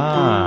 Ah.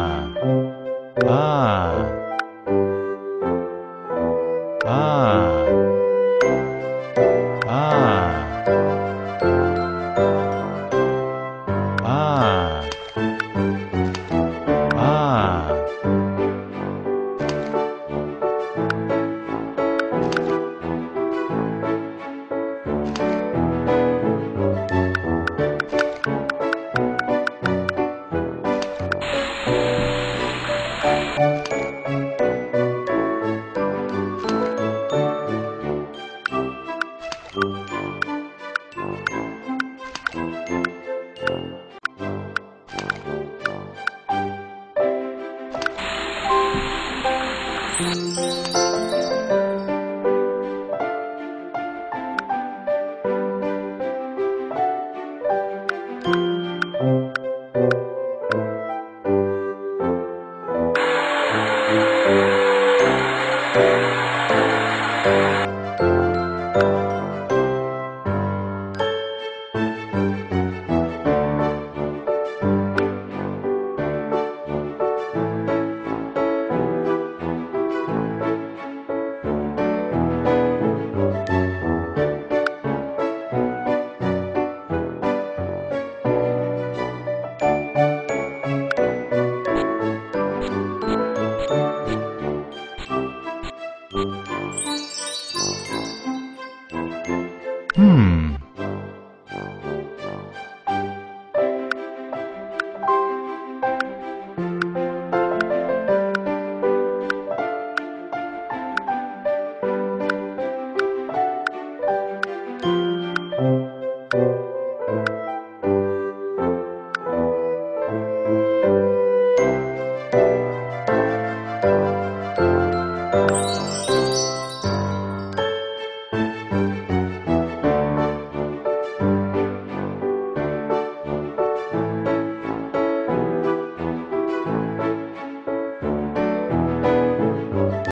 嗯。